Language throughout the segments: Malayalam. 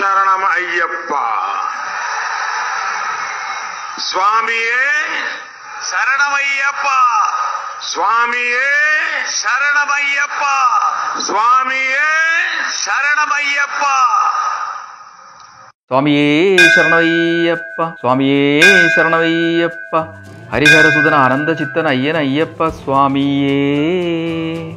സ്വാമിയെ ശരണം അയ്യപ്പ സ്വാമിയെ ശരണമയ്യപ്പ സ്വാമിയെ ശരണമയ്യപ്പ സ്വാമിയെ ശരണമയ്യപ്പ സ്വാമിയേ ശരണമയ്യപ്പ സ്വാമിയേ ശരണമയ്യപ്പ ഹരിഹരസുതൻ ആനന്ദചിത്തൻ അയ്യൻ അയ്യപ്പ സ്വാമിയേ.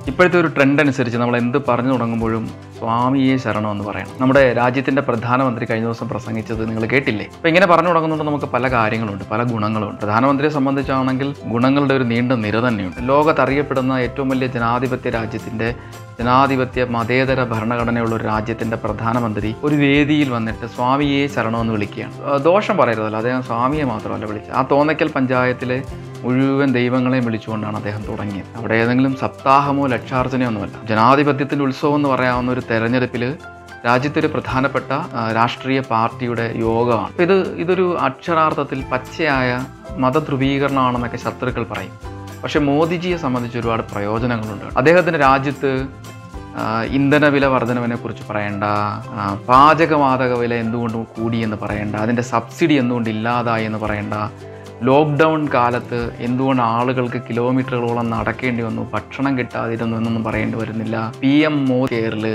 ഇപ്പോഴത്തെ ഒരു ട്രെൻഡ് അനുസരിച്ച് നമ്മൾ എന്ത് പറഞ്ഞു തുടങ്ങുമ്പോഴും സ്വാമിയെ ശരണം എന്ന് പറയണം നമ്മുടെ രാജ്യത്തിന്റെ പ്രധാനമന്ത്രി കഴിഞ്ഞ ദിവസം പ്രസംഗിച്ചത് നിങ്ങൾ കേട്ടില്ലേ? അപ്പൊ ഇങ്ങനെ പറഞ്ഞു തുടങ്ങുന്നുണ്ട് നമുക്ക് പല കാര്യങ്ങളുണ്ട് പല ഗുണങ്ങളുണ്ട്. പ്രധാനമന്ത്രിയെ സംബന്ധിച്ചാണെങ്കിൽ ഗുണങ്ങളുടെ ഒരു നീണ്ട നിര തന്നെയുണ്ട്. ലോകത്തറിയപ്പെടുന്ന ഏറ്റവും വലിയ ജനാധിപത്യ രാജ്യത്തിന്റെ ജനാധിപത്യ മതേതര ഭരണഘടനയുള്ള ഒരു രാജ്യത്തിന്റെ പ്രധാനമന്ത്രി ഒരു വേദിയിൽ വന്നിട്ട് സ്വാമിയെ ശരണമെന്ന് വിളിക്കുകയാണ്. ദോഷം പറയരുതല്ലോ. അദ്ദേഹം സ്വാമിയെ മാത്രമല്ല വിളിച്ചത്. ആ തോന്നയ്ക്കൽ പഞ്ചായത്തിലെ മുഴുവൻ ദൈവങ്ങളെയും വിളിച്ചുകൊണ്ടാണ് അദ്ദേഹം തുടങ്ങിയത്. അവിടെ ഏതെങ്കിലും സപ്താഹമോ ലക്ഷാർച്ചനയോ ഒന്നുമല്ല ജനാധിപത്യത്തിന്റെ ഉത്സവം എന്ന് പറയാവുന്ന ഒരു തെരഞ്ഞെടുപ്പിൽ രാജ്യത്തൊരു പ്രധാനപ്പെട്ട രാഷ്ട്രീയ പാർട്ടിയുടെ യോഗമാണ്. ഇത് ഇതൊരു അക്ഷരാർത്ഥത്തിൽ പച്ചയായ മതധ്രുവീകരണമാണെന്നൊക്കെ ശത്രുക്കൾ പറയും. പക്ഷെ മോദിജിയെ സംബന്ധിച്ച് ഒരുപാട് പ്രയോജനങ്ങളുണ്ട്. അദ്ദേഹത്തിന്റെ രാജ്യത്ത് ഇന്ധന വില വർധനവിനെ കുറിച്ച് പറയണ്ട പാചകവാതക വില എന്തുകൊണ്ട് കൂടി എന്ന് പറയണ്ട അതിന്റെ സബ്സിഡി എന്തുകൊണ്ട് ഇല്ലാതായി എന്ന് പറയണ്ട ലോക്ക്ഡൗൺ കാലത്ത് എന്തുകൊണ്ട് ആളുകൾക്ക് കിലോമീറ്ററുകളോളം നടക്കേണ്ടി വന്നു ഭക്ഷണം കിട്ടാതിരുന്നു എന്നൊന്നും പറയേണ്ടി വരുന്നില്ല. പി എം മോദി കെയറിൽ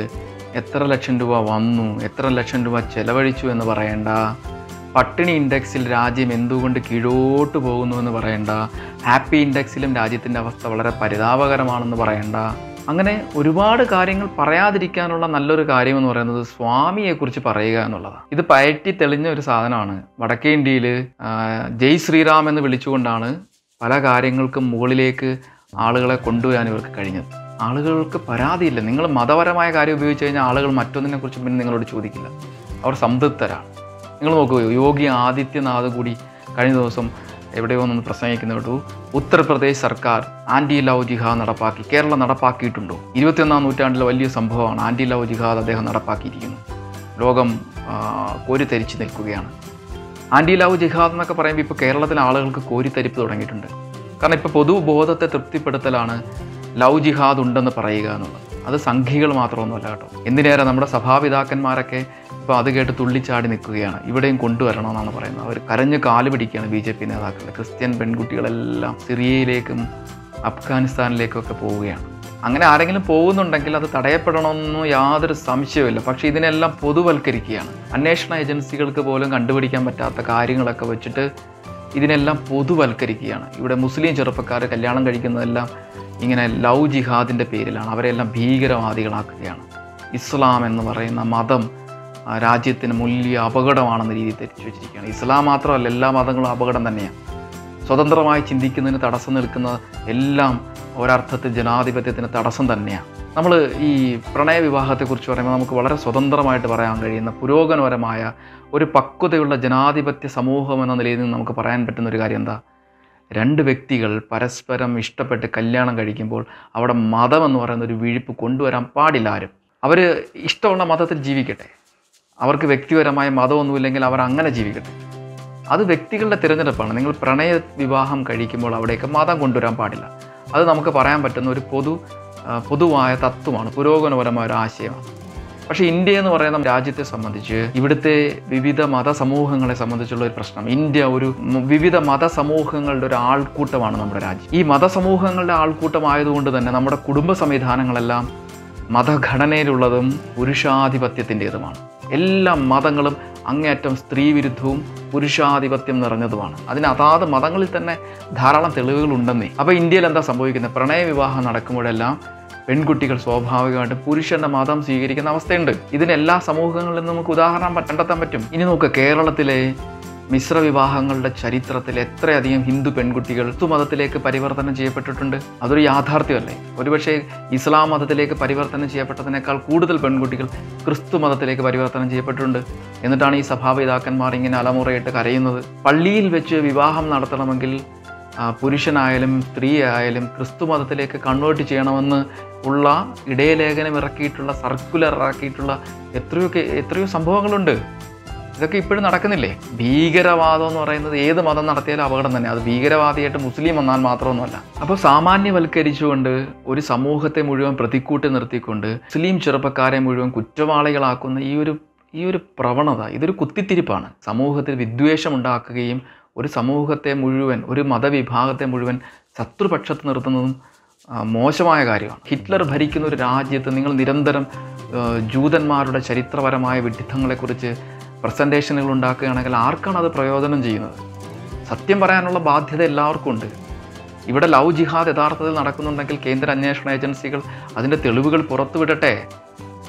എത്ര ലക്ഷം രൂപ വന്നു എത്ര ലക്ഷം രൂപ ചെലവഴിച്ചു എന്ന് പറയണ്ട പട്ടിണി ഇൻഡെക്സിൽ രാജ്യം എന്തുകൊണ്ട് കീഴോട്ട് പോകുന്നു എന്ന് പറയണ്ട. ഹാപ്പി ഇൻഡെക്സിലും രാജ്യത്തിന്റെ അവസ്ഥ വളരെ പരിതാപകരമാണെന്ന് പറയണ്ട. അങ്ങനെ ഒരുപാട് കാര്യങ്ങൾ പറയാതിരിക്കാനുള്ള നല്ലൊരു കാര്യം എന്ന് പറയുന്നത് സ്വാമിയെക്കുറിച്ച് പറയുക എന്നുള്ളതാണ്. ഇത് പയറ്റി തെളിഞ്ഞ ഒരു സാധനമാണ്. വടക്കേ ഇന്ത്യയിൽ ജയ് ശ്രീറാം എന്ന് വിളിച്ചുകൊണ്ടാണ് പല കാര്യങ്ങൾക്കും മുകളിലേക്ക് ആളുകളെ കൊണ്ടുവരാൻ ഇവർക്ക് കഴിഞ്ഞത്. ആളുകൾക്ക് പരാതിയില്ല. നിങ്ങൾ മതപരമായ കാര്യം ഉപയോഗിച്ച് കഴിഞ്ഞാൽ ആളുകൾ മറ്റൊന്നിനെക്കുറിച്ച് പിന്നെ നിങ്ങളോട് ചോദിക്കില്ല. അവർ സംതൃപ്തരാണ്. നിങ്ങൾ നോക്കൂ യോഗി ആദിത്യനാഥ് കൂടി കഴിഞ്ഞ ദിവസം എവിടെയോ നിന്ന് പ്രസംഗിക്കുന്ന കേട്ടു ഉത്തർപ്രദേശ് സർക്കാർ ആന്റി ലവ് ജിഹാദ് നടപ്പാക്കി കേരളം നടപ്പാക്കിയിട്ടുണ്ടോ? ഇരുപത്തിയൊന്നാം നൂറ്റാണ്ടിലെ വലിയ സംഭവമാണ് ആന്റി ലവ് ജിഹാദ് അദ്ദേഹം നടപ്പാക്കിയിരിക്കുന്നു ലോകം കോരിത്തരിച്ച് നിൽക്കുകയാണ്. ആന്റി ലവ് ജിഹാദ് എന്നൊക്കെ പറയുമ്പോൾ ഇപ്പോൾ കേരളത്തിലെ ആളുകൾക്ക് കോരിത്തരിപ്പ് തുടങ്ങിയിട്ടുണ്ട്. കാരണം ഇപ്പോൾ പൊതുബോധത്തെ തൃപ്തിപ്പെടുത്തലാണ് ലവ് ജിഹാദ് ഉണ്ടെന്ന് പറയുക എന്നുള്ളത്. അത് സംഘികൾ മാത്രമൊന്നുമല്ല കേട്ടോ. എന്തിനേറെ നമ്മുടെ സഭാപിതാക്കന്മാരൊക്കെ ഇപ്പോൾ അത് കേട്ട് തുള്ളിച്ചാടി നിൽക്കുകയാണ്. ഇവിടെയും കൊണ്ടുവരണമെന്നാണ് പറയുന്നത്. അവർ കരഞ്ഞ് കാൽ പിടിക്കുകയാണ് ബി ജെ പി നേതാക്കൾ ക്രിസ്ത്യൻ പെൺകുട്ടികളെല്ലാം സിറിയയിലേക്കും അഫ്ഗാനിസ്ഥാനിലേക്കും ഒക്കെ പോവുകയാണ്. അങ്ങനെ ആരെങ്കിലും പോകുന്നുണ്ടെങ്കിൽ അത് തടയപ്പെടണമെന്ന് യാതൊരു സംശയവുമില്ല. പക്ഷേ ഇതിനെല്ലാം പൊതുവൽക്കരിക്കുകയാണ്. അന്വേഷണ ഏജൻസികൾക്ക് പോലും കണ്ടുപിടിക്കാൻ പറ്റാത്ത കാര്യങ്ങളൊക്കെ വെച്ചിട്ട് ഇതിനെല്ലാം പൊതുവൽക്കരിക്കുകയാണ്. ഇവിടെ മുസ്ലിം ചെറുപ്പക്കാർ കല്യാണം കഴിക്കുന്നതെല്ലാം ഇങ്ങനെ ലവ് ജിഹാദിന്റെ പേരിലാണ്. അവരെല്ലാം ഭീകരവാദികളാക്കുകയാണ്. ഇസ്ലാം എന്ന് പറയുന്ന മതം രാജ്യത്തിന് മൂല്യ അപകടമാണെന്ന രീതിയിൽ തെറ്റിച്ചു വെച്ചിരിക്കുകയാണ്. ഇസ്ലാം മാത്രമല്ല എല്ലാ മതങ്ങളും അപകടം തന്നെയാണ്. സ്വതന്ത്രമായി ചിന്തിക്കുന്നതിന് തടസ്സം നിൽക്കുന്ന എല്ലാം ഒരർത്ഥത്തിൽ ജനാധിപത്യത്തിന് തടസ്സം തന്നെയാണ്. നമ്മൾ ഈ പ്രണയ വിവാഹത്തെക്കുറിച്ച് പറയുമ്പോൾ നമുക്ക് വളരെ സ്വതന്ത്രമായിട്ട് പറയാൻ കഴിയുന്ന പുരോഗമനപരമായ ഒരു പക്വതയുള്ള ജനാധിപത്യ സമൂഹം എന്ന നിലയിൽ നിന്ന് നമുക്ക് പറയാൻ പറ്റുന്ന ഒരു കാര്യം എന്താ? രണ്ട് വ്യക്തികൾ പരസ്പരം ഇഷ്ടപ്പെട്ട് കല്യാണം കഴിക്കുമ്പോൾ അവിടെ മതം എന്ന് പറയുന്ന ഒരു വിഴിപ്പ് കൊണ്ടുവരാൻ പാടില്ല ആരും. അവർ ഇഷ്ടമുള്ള മതത്തിൽ ജീവിക്കട്ടെ. അവർക്ക് വ്യക്തിപരമായ മതമൊന്നുമില്ലെങ്കിൽ അവർ അങ്ങനെ ജീവിക്കട്ടെ. അത് വ്യക്തികളുടെ തിരഞ്ഞെടുപ്പാണ്. നിങ്ങൾ പ്രണയ വിവാഹം കഴിക്കുമ്പോൾ അവിടേക്ക് മതം കൊണ്ടുവരാൻ പാടില്ല. അത് നമുക്ക് പറയാൻ പറ്റുന്ന ഒരു പൊതു പൊതുവായ തത്വമാണ്. പുരോഗമനപരമായ ഒരു ആശയമാണ്. പക്ഷേ ഇന്ത്യ എന്ന് പറയുന്ന രാജ്യത്തെ സംബന്ധിച്ച് ഇവിടുത്തെ വിവിധ മതസമൂഹങ്ങളെ സംബന്ധിച്ചുള്ള ഒരു പ്രശ്നം. ഇന്ത്യ ഒരു വിവിധ മതസമൂഹങ്ങളുടെ ഒരു ആൾക്കൂട്ടമാണ് നമ്മുടെ രാജ്യം. ഈ മതസമൂഹങ്ങളുടെ ആൾക്കൂട്ടമായതുകൊണ്ട് തന്നെ നമ്മുടെ കുടുംബ സംവിധാനങ്ങളെല്ലാം മതഘടനയിലുള്ളതും പുരുഷാധിപത്യത്തിന്റെതുമാണ്. എല്ലാ മതങ്ങളും അങ്ങേയറ്റം സ്ത്രീവിരുദ്ധവും പുരുഷാധിപത്യം നിറഞ്ഞതുമാണ്. അതിന് അതാത് മതങ്ങളിൽ തന്നെ ധാരാളം തെളിവുകളുണ്ടെന്നേ. അപ്പോൾ ഇന്ത്യയിൽ എന്താ സംഭവിക്കുന്നത്? പ്രണയവിവാഹം നടക്കുമ്പോഴെല്ലാം പെൺകുട്ടികൾ സ്വാഭാവികമായിട്ടും പുരുഷന്റെ മതം സ്വീകരിക്കുന്ന അവസ്ഥയുണ്ട്. ഇതിന് എല്ലാ സമൂഹങ്ങളിലും നമുക്ക് ഉദാഹരണം കണ്ടെത്താൻ പറ്റും. ഇനി നോക്കുക കേരളത്തിലെ മിശ്ര വിവാഹങ്ങളുടെ ചരിത്രത്തിൽ എത്രയധികം ഹിന്ദു പെൺകുട്ടികൾ മതത്തിലേക്ക് പരിവർത്തനം ചെയ്യപ്പെട്ടിട്ടുണ്ട് അതൊരു യാഥാർത്ഥ്യമല്ലേ? ഒരുപക്ഷെ ഇസ്ലാം മതത്തിലേക്ക് പരിവർത്തനം ചെയ്യപ്പെട്ടതിനേക്കാൾ കൂടുതൽ പെൺകുട്ടികൾ ക്രിസ്തു മതത്തിലേക്ക് പരിവർത്തനം ചെയ്യപ്പെട്ടിട്ടുണ്ട് എന്നിട്ടാണ് ഈ സഭാപിതാക്കന്മാർ ഇങ്ങനെ അലമുറയിട്ട് കരയുന്നത്. പള്ളിയിൽ വെച്ച് വിവാഹം നടത്തണമെങ്കിൽ പുരുഷനായാലും സ്ത്രീയായാലും ക്രിസ്തു മതത്തിലേക്ക് കൺവേർട്ട് ചെയ്യണമെന്ന് ഉള്ള ഇടയലേഖനം ഇറക്കിയിട്ടുള്ള സർക്കുലർ ഇറക്കിയിട്ടുള്ള എത്രയൊക്കെ എത്രയോ സംഭവങ്ങളുണ്ട്. ഇതൊക്കെ ഇപ്പോഴും നടക്കുന്നില്ലേ? ഭീകരവാദം എന്ന് പറയുന്നത് ഏത് മതം നടത്തിയാലും അപകടം തന്നെ. അത് ഭീകരവാദിയായിട്ട് മുസ്ലിം വന്നാൽ മാത്രമൊന്നുമല്ല. അപ്പോൾ സാമാന്യവൽക്കരിച്ചുകൊണ്ട് ഒരു സമൂഹത്തെ മുഴുവൻ പ്രതിക്കൂട്ടി നിർത്തിക്കൊണ്ട് മുസ്ലിം ചെറുപ്പക്കാരെ മുഴുവൻ കുറ്റവാളികളാക്കുന്ന ഈ ഒരു ഈ ഒരു പ്രവണത ഇതൊരു കുത്തിത്തിരിപ്പാണ്. സമൂഹത്തിൽ വിദ്വേഷം ഉണ്ടാക്കുകയും ഒരു സമൂഹത്തെ മുഴുവൻ ഒരു മതവിഭാഗത്തെ മുഴുവൻ ശത്രുപക്ഷത്ത് നിർത്തുന്നതും മോശമായ കാര്യമാണ്. ഹിറ്റ്ലർ ഭരിക്കുന്ന ഒരു രാജ്യത്ത് നിങ്ങൾ നിരന്തരം ജൂതന്മാരുടെ ചരിത്രപരമായ വിഡിത്തങ്ങളെക്കുറിച്ച് പ്രസന്റേഷനുകൾ ഉണ്ടാക്കുകയാണെങ്കിൽ ആർക്കാണ് അത് പ്രയോജനം ചെയ്യുന്നത്? സത്യം പറയാനുള്ള ബാധ്യത എല്ലാവർക്കും ഉണ്ട്. ഇവിടെ ലവ് ജിഹാദ് യഥാർത്ഥത്തിൽ നടക്കുന്നുണ്ടെങ്കിൽ കേന്ദ്ര അന്വേഷണ ഏജൻസികൾ അതിന്റെ തെളിവുകൾ പുറത്തുവിടട്ടെ.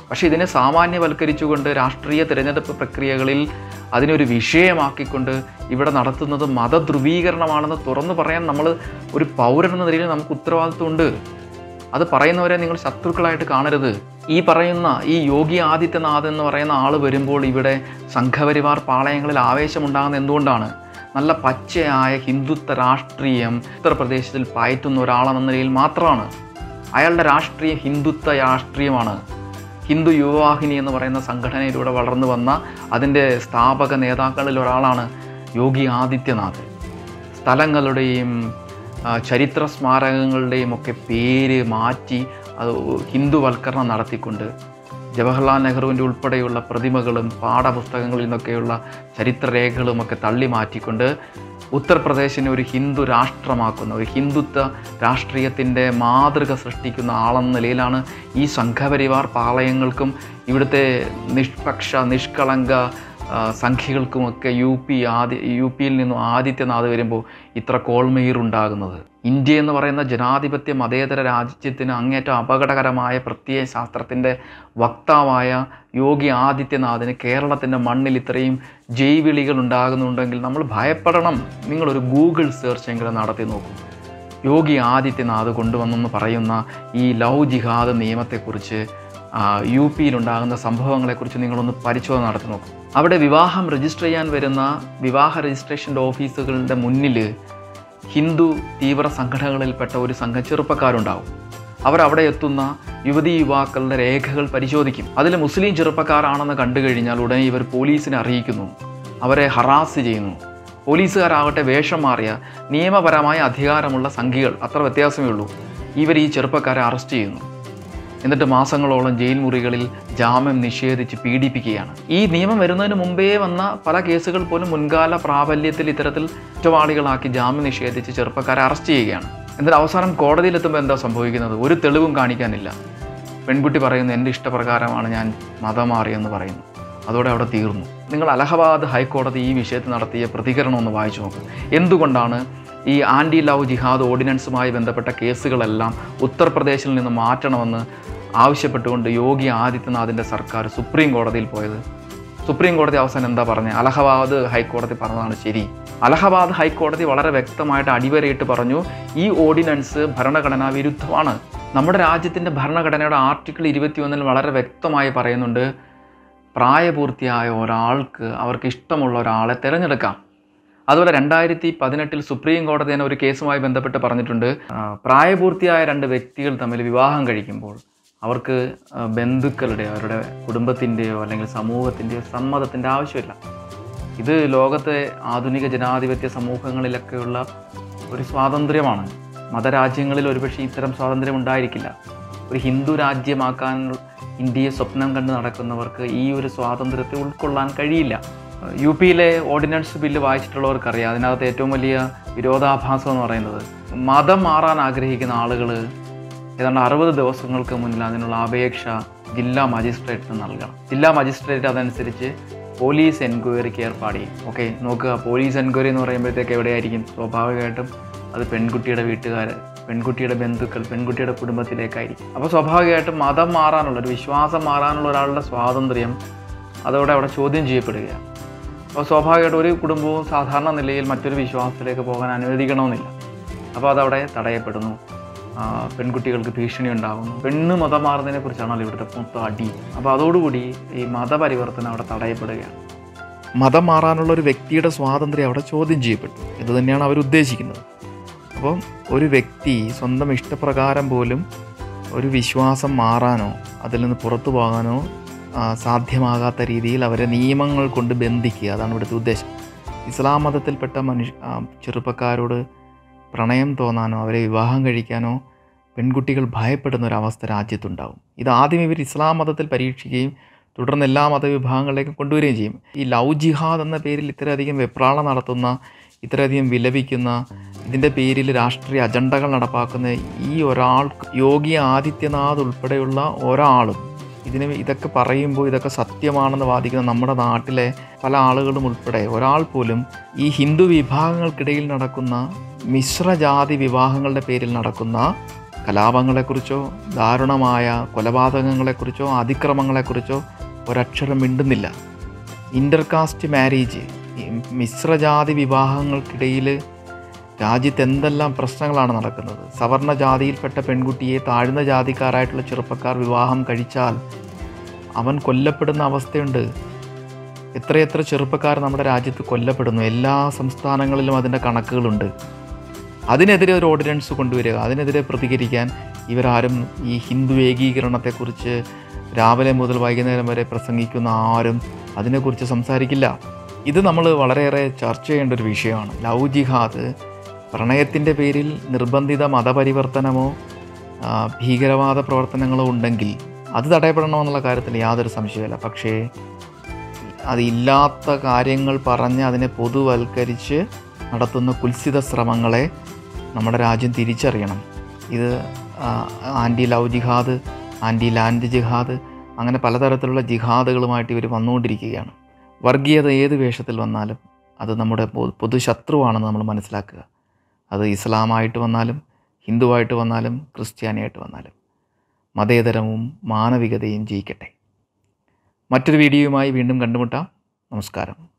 പക്ഷേ ഇതിനെ സാമാന്യവൽക്കരിച്ചുകൊണ്ട് രാഷ്ട്രീയ തിരഞ്ഞെടുപ്പ് പ്രക്രിയകളിൽ അതിനൊരു വിഷയമാക്കിക്കൊണ്ട് ഇവിടെ നടത്തുന്നത് മതധ്രുവീകരണമാണെന്ന് തുറന്നു പറയാൻ നമ്മൾ ഒരു പൗരൻ എന്ന നിലയിൽ നമുക്ക് ഉത്തരവാദിത്വമുണ്ട്. അത് പറയുന്നവരെ നിങ്ങൾ ശത്രുക്കളായിട്ട് കാണരുത്. ഈ പറയുന്ന ഈ യോഗി ആദിത്യനാഥ് എന്ന് പറയുന്ന ആൾ വരുമ്പോൾ ഇവിടെ സംഘപരിവാർ പാളയങ്ങളിൽ ആവേശമുണ്ടാകുന്ന എന്തുകൊണ്ടാണ്? നല്ല പച്ചയായ ഹിന്ദുത്വ രാഷ്ട്രീയം ഉത്തർപ്രദേശത്തിൽ പയറ്റുന്ന ഒരാളെന്ന നിലയിൽ മാത്രമാണ്. അയാളുടെ രാഷ്ട്രീയം ഹിന്ദുത്വ രാഷ്ട്രീയമാണ്. ഹിന്ദു യുവവാഹിനി എന്ന് പറയുന്ന സംഘടനയിലൂടെ വളർന്നു വന്ന അതിന്റെ സ്ഥാപക നേതാക്കളിൽ ഒരാളാണ് യോഗി ആദിത്യനാഥ്. സ്ഥലങ്ങളുടെയും ചരിത്ര സ്മാരകങ്ങളുടെയും ഒക്കെ പേര് മാറ്റി അത് ഹിന്ദുവൽക്കരണം നടത്തിക്കൊണ്ട് ജവഹർലാൽ നെഹ്റുവിന്റെ ഉൾപ്പെടെയുള്ള പ്രതിമകളും പാഠപുസ്തകങ്ങളിൽ നിന്നൊക്കെയുള്ള ചരിത്രരേഖകളും ഒക്കെ തള്ളി മാറ്റിക്കൊണ്ട് ഉത്തർപ്രദേശിനെ ഒരു ഹിന്ദു രാഷ്ട്രമാക്കുന്ന ഒരു ഹിന്ദുത്വ രാഷ്ട്രീയത്തിന്റെ മാതൃക സൃഷ്ടിക്കുന്ന ആളെന്ന നിലയിലാണ് ഈ സംഘപരിവാർ പാളയങ്ങൾക്കും ഇവിടുത്തെ നിഷ്പക്ഷ നിഷ്കളങ്ക സംഖ്യകൾക്കുമൊക്കെ യു പി ആദ്യ യു പിയിൽ നിന്നും ആദിത്യനാഥ് വരുമ്പോൾ ഇത്ര കോൾമീറുണ്ടാകുന്നത് ഇന്ത്യ എന്ന് പറയുന്ന ജനാധിപത്യ മതേതര രാജ്യത്തിന് അങ്ങേറ്റം അപകടകരമായ പ്രത്യയ ശാസ്ത്രത്തിന്റെ വക്താവായ യോഗി ആദിത്യനാഥിന് കേരളത്തിന്റെ മണ്ണിൽ ഇത്രയും ജൈവിളികൾ ഉണ്ടാകുന്നുണ്ടെങ്കിൽ നമ്മൾ ഭയപ്പെടണം. നിങ്ങളൊരു ഗൂഗിൾ സെർച്ച് എങ്കിലും നടത്തി നോക്കും. യോഗി ആദിത്യനാഥ് കൊണ്ടുവന്നെന്ന് പറയുന്ന ഈ ലവ് ജിഹാദ് നിയമത്തെക്കുറിച്ച് യു പിയിലുണ്ടാകുന്ന സംഭവങ്ങളെക്കുറിച്ച് നിങ്ങളൊന്ന് പരിശോധന നടത്തി നോക്കും. അവിടെ വിവാഹം രജിസ്റ്റർ ചെയ്യാൻ വരുന്ന വിവാഹ രജിസ്ട്രേഷന്റെ ഓഫീസുകളുടെ മുന്നിൽ ഹിന്ദു തീവ്ര സംഘടനകളിൽപ്പെട്ട ഒരു സംഘം ചെറുപ്പക്കാരുണ്ടാവും. അവർ അവിടെ എത്തുന്ന യുവതി യുവാക്കളുടെ രേഖകൾ പരിശോധിക്കും. അതിൽ മുസ്ലിം ചെറുപ്പക്കാരാണെന്ന് കണ്ടു കഴിഞ്ഞാൽ ഉടനെ ഇവർ പോലീസിനെ അറിയിക്കുന്നു. അവരെ ഹറാസ് ചെയ്യുന്നു. പോലീസുകാരാകട്ടെ വേഷം മാറിയ നിയമപരമായ അധികാരമുള്ള സംഘികൾ അത്ര വ്യത്യാസമേ ഉള്ളൂ. ഇവർ ഈ ചെറുപ്പക്കാരെ അറസ്റ്റ് ചെയ്യുന്നു. എന്നിട്ട് മാസങ്ങളോളം ജയിൽ മുറികളിൽ ജാമ്യം നിഷേധിച്ച് പീഡിപ്പിക്കുകയാണ്. ഈ നിയമം വരുന്നതിന് മുമ്പേ വന്ന പല കേസുകൾ പോലും മുൻകാല പ്രാബല്യത്തിൽ ഇത്തരത്തിൽ കുറ്റവാളികളാക്കി ജാമ്യം നിഷേധിച്ച് ചെറുപ്പക്കാരെ അറസ്റ്റ് ചെയ്യുകയാണ്. എന്നിട്ട് അവസാനം കോടതിയിലെത്തുമ്പോൾ എന്താ സംഭവിക്കുന്നത്? ഒരു തെളിവും കാണിക്കാനില്ല. പെൺകുട്ടി പറയുന്നു എന്റെ ഇഷ്ടപ്രകാരമാണ് ഞാൻ മതം മാറിയെന്ന് പറയുന്നു. അതോടെ അവിടെ തീർന്നു. നിങ്ങൾ അലഹബാദ് ഹൈക്കോടതി ഈ വിഷയത്തിൽ നടത്തിയ പ്രതികരണം ഒന്ന് വായിച്ചു നോക്കുക എന്തുകൊണ്ടാണ് ഈ ആന്റി ലവ് ജിഹാദ് ഓർഡിനൻസുമായി ബന്ധപ്പെട്ട കേസുകളെല്ലാം ഉത്തർപ്രദേശിൽ നിന്ന് മാറ്റണമെന്ന് ആവശ്യപ്പെട്ടുകൊണ്ട് യോഗി ആദിത്യനാഥിന്റെ സർക്കാർ സുപ്രീം കോടതിയിൽ പോയത്. സുപ്രീം കോടതി അവസാനം എന്താ പറഞ്ഞത്? അലഹബാദ് ഹൈക്കോടതി പറഞ്ഞതാണ് ശരി. അലഹബാദ് ഹൈക്കോടതി വളരെ വ്യക്തമായിട്ട് അടിവരയിട്ട് പറഞ്ഞു ഈ ഓർഡിനൻസ് ഭരണഘടനാ വിരുദ്ധമാണ്. നമ്മുടെ രാജ്യത്തിന്റെ ഭരണഘടനയുടെ ആർട്ടിക്കിൾ ഇരുപത്തിയൊന്നിൽ വളരെ വ്യക്തമായി പറയുന്നുണ്ട് പ്രായപൂർത്തിയായ ഒരാൾക്ക് അവർക്ക് ഇഷ്ടമുള്ള ഒരാളെ തിരഞ്ഞെടുക്കാം. അതുപോലെ രണ്ടായിരത്തി പതിനെട്ടിൽ സുപ്രീം കോടതി തന്നെ ഒരു കേസുമായി ബന്ധപ്പെട്ട് പറഞ്ഞിട്ടുണ്ട്. പ്രായപൂർത്തിയായ രണ്ട് വ്യക്തികൾ തമ്മിൽ വിവാഹം കഴിക്കുമ്പോൾ അവർക്ക് ബന്ധുക്കളുടെ അവരുടെ കുടുംബത്തിന്റെയോ അല്ലെങ്കിൽ സമൂഹത്തിന്റെയോ സമ്മതത്തിന്റെ ആവശ്യമില്ല. ഇത് ലോകത്തെ ആധുനിക ജനാധിപത്യ സമൂഹങ്ങളിലൊക്കെയുള്ള ഒരു സ്വാതന്ത്ര്യമാണ്. മതരാജ്യങ്ങളിൽ ഒരുപക്ഷെ ഇത്തരം സ്വാതന്ത്ര്യം ഉണ്ടായിരിക്കില്ല. ഒരു ഹിന്ദു രാജ്യമാക്കാൻ ഇന്ത്യയെ സ്വപ്നം കണ്ട് നടക്കുന്നവർക്ക് ഈ ഒരു സ്വാതന്ത്ര്യത്തെ ഉൾക്കൊള്ളാൻ കഴിയില്ല. യു പിയിലെ ഓർഡിനൻസ് ബില്ല് വായിച്ചിട്ടുള്ളവർക്കറിയാം. അതിനകത്ത് ഏറ്റവും വലിയ വിരോധാഭാസം എന്ന് പറയുന്നത് മതം മാറാൻ ആഗ്രഹിക്കുന്ന ആളുകൾ ഏതാണ്ട് അറുപത് ദിവസങ്ങൾക്ക് മുന്നിൽ അതിനുള്ള അപേക്ഷ ജില്ലാ മജിസ്ട്രേറ്റിന് നൽകണം. ജില്ലാ മജിസ്ട്രേറ്റ് അതനുസരിച്ച് പോലീസ് എൻക്വയറിക്ക് ഏർപ്പാട് ചെയ്യും. ഓക്കെ നോക്കുക. പോലീസ് എൻക്വയറി എന്ന് പറയുമ്പോഴത്തേക്ക് എവിടെയായിരിക്കും? സ്വാഭാവികമായിട്ടും അത് പെൺകുട്ടിയുടെ വീട്ടുകാർ പെൺകുട്ടിയുടെ ബന്ധുക്കൾ പെൺകുട്ടിയുടെ കുടുംബത്തിലേക്കായിരിക്കും. അപ്പോൾ സ്വാഭാവികമായിട്ടും മതം മാറാനുള്ള ഒരു വിശ്വാസം മാറാനുള്ള ഒരാളുടെ സ്വാതന്ത്ര്യം അതോടെ അവിടെ ചോദ്യം ചെയ്യപ്പെടുകയാണ്. അപ്പോൾ സ്വാഭാവികമായിട്ടും ഒരു കുടുംബവും സാധാരണ നിലയിൽ മറ്റൊരു വിശ്വാസത്തിലേക്ക് പോകാൻ അനുവദിക്കണമെന്നില്ല. അപ്പോൾ അതവിടെ തടയപ്പെടുന്നു. പെൺകുട്ടികൾക്ക് ഭീഷണി ഉണ്ടാകുന്നു പെണ്ണ് മതം മാറുന്നതിനെ കുറിച്ചാണല്ലോ ഇവിടുത്തെ മൊത്തം അടി. അപ്പോൾ അതോടുകൂടി ഈ മതപരിവർത്തനം അവിടെ തടയപ്പെടുകയാണ്. മതം മാറാനുള്ള ഒരു വ്യക്തിയുടെ സ്വാതന്ത്ര്യം അവിടെ ചോദ്യം ചെയ്യപ്പെട്ടു. ഇത് തന്നെയാണ് അവർ ഉദ്ദേശിക്കുന്നത്. അപ്പം ഒരു വ്യക്തി സ്വന്തം ഇഷ്ടപ്രകാരം പോലും ഒരു വിശ്വാസം മാറാനോ അതിൽ നിന്ന് പുറത്തു പോകാനോ സാധ്യമാകാത്ത രീതിയിൽ അവരെ നിയമങ്ങൾ കൊണ്ട് ബന്ധിക്കുക. അതാണ് ഇവിടുത്തെ ഉദ്ദേശം. ഇസ്ലാം മതത്തിൽപ്പെട്ട മനുഷ്യ ചെറുപ്പക്കാരോട് പ്രണയം തോന്നാനോ അവരെ വിവാഹം കഴിക്കാനോ പെൺകുട്ടികൾ ഭയപ്പെടുന്ന ഒരു അവസ്ഥ രാജ്യത്തുണ്ടാകും ഇത് ആദ്യം ഇവർ ഇസ്ലാം മതത്തിൽ പരീക്ഷിക്കുകയും തുടർന്ന് എല്ലാ മതവിഭാഗങ്ങളിലേക്കും കൊണ്ടുവരികയും ചെയ്യും. ഈ ലവ് ജിഹാദ് എന്ന പേരിൽ ഇത്രയധികം വെപ്രാളം നടത്തുന്ന ഇത്രയധികം വിലപിക്കുന്ന ഇതിന്റെ പേരിൽ രാഷ്ട്രീയ അജണ്ടകൾ നടപ്പാക്കുന്ന ഈ ഒരാൾ യോഗി ആദിത്യനാഥ് ഉൾപ്പെടെയുള്ള ഒരാളും ഇതിന് ഇതൊക്കെ പറയുമ്പോൾ ഇതൊക്കെ സത്യമാണെന്ന് വാദിക്കുന്ന നമ്മുടെ നാട്ടിലെ പല ആളുകളും ഉൾപ്പെടെ ഒരാൾ പോലും ഈ ഹിന്ദു വിഭാഗങ്ങൾക്കിടയിൽ നടക്കുന്ന മിശ്രജാതി വിവാഹങ്ങളുടെ പേരിൽ നടക്കുന്ന കലാപങ്ങളെക്കുറിച്ചോ ദാരുണമായ കൊലപാതകങ്ങളെക്കുറിച്ചോ അതിക്രമങ്ങളെക്കുറിച്ചോ ഒരക്ഷരം മിണ്ടുന്നില്ല. ഇന്റർകാസ്റ്റ് മാരേജ് മിശ്രജാതി വിവാഹങ്ങൾക്കിടയിൽ രാജ്യത്ത് എന്തെല്ലാം പ്രശ്നങ്ങളാണ് നടക്കുന്നത്? സവർണ ജാതിയിൽപ്പെട്ട പെൺകുട്ടിയെ താഴ്ന്ന ജാതിക്കാരായിട്ടുള്ള ചെറുപ്പക്കാർ വിവാഹം കഴിച്ചാൽ അവൻ കൊല്ലപ്പെടുന്ന അവസ്ഥയുണ്ട്. എത്രയെത്ര ചെറുപ്പക്കാർ നമ്മുടെ രാജ്യത്ത് കൊല്ലപ്പെടുന്നു? എല്ലാ സംസ്ഥാനങ്ങളിലും അതിന്റെ കണക്കുകളുണ്ട്. അതിനെതിരെ ഒരു ഓർഡിനൻസ് കൊണ്ടുവരിക അതിനെതിരെ പ്രതികരിക്കാൻ ഇവരാരും ഈ ഹിന്ദു ഏകീകരണത്തെക്കുറിച്ച് രാവിലെ മുതൽ വൈകുന്നേരം വരെ പ്രസംഗിക്കുന്ന ആരും അതിനെക്കുറിച്ച് സംസാരിക്കില്ല. ഇത് നമ്മൾ വളരെയേറെ ചർച്ച ചെയ്യേണ്ട ഒരു വിഷയമാണ്. ലവ് ജിഹാദ് പ്രണയത്തിന്റെ പേരിൽ നിർബന്ധിത മതപരിവർത്തനമോ ഭീകരവാദ പ്രവർത്തനങ്ങളോ ഉണ്ടെങ്കിൽ അത് തടയപ്പെടണമെന്നുള്ള കാര്യത്തിൽ യാതൊരു സംശയമില്ല പക്ഷേ അതില്ലാത്ത കാര്യങ്ങൾ പറഞ്ഞ് അതിനെ പൊതുവൽക്കരിച്ച് നടത്തുന്ന കുൽസിത ശ്രമങ്ങളെ നമ്മുടെ രാജ്യം തിരിച്ചറിയണം. ഇത് ആന്റി ലവ് ജിഹാദ് ആന്റി ലാൻഡ് ജിഹാദ് അങ്ങനെ പലതരത്തിലുള്ള ജിഹാദുകളുമായിട്ട് ഇവർ വന്നുകൊണ്ടിരിക്കുകയാണ്. വർഗീയത ഏത് വേഷത്തിൽ വന്നാലും അത് നമ്മുടെ പൊതുശത്രുവാണെന്ന് നമ്മൾ മനസ്സിലാക്കുക. അത് ഇസ്ലാമായിട്ട് വന്നാലും ഹിന്ദുവായിട്ട് വന്നാലും ക്രിസ്ത്യാനിയായിട്ട് വന്നാലും മതേതരവും മാനവികതയും ജയിക്കട്ടെ. മറ്റൊരു വീഡിയോയുമായി വീണ്ടും കണ്ടുമുട്ടാം. നമസ്കാരം.